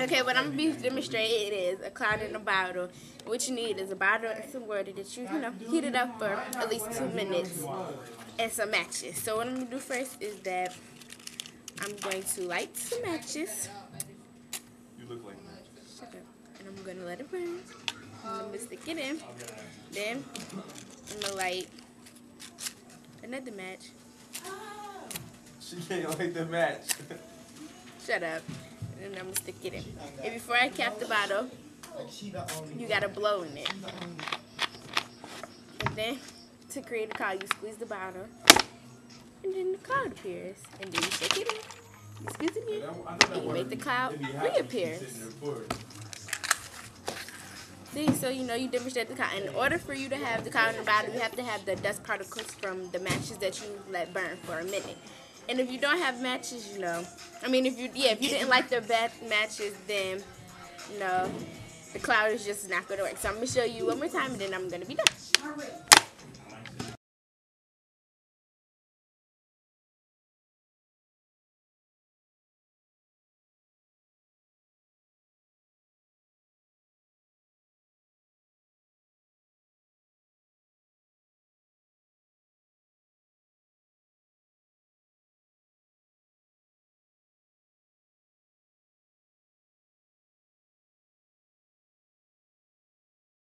Okay, what I'm gonna be demonstrating is a cloud in a bottle. What you need is a bottle and some water that you, you know, heat it up for at least two minutes and some matches. So what I'm gonna do first is that I'm going to light some matches. You look like that. Shut up. And I'm gonna let it burn. I'm gonna stick it in. Then I'm gonna light another match. She can't light the match. Shut up. And I'm gonna stick it in. And before I cap the bottle, you gotta blow in it. And then to create a cloud, you squeeze the bottle, and then the cloud appears. And then you shake it in. You squeeze it in, and you make the cloud reappear. See, so you know you demonstrate the cloud. In order for you to have the cloud in the bottle, you have to have the dust particles from the matches that you let burn for a minute. And if you don't have matches, you know, I mean, if you yeah, if you didn't like the bad matches, then you know, the cloud is just not gonna work. So I'm gonna show you one more time, and then I'm gonna be done.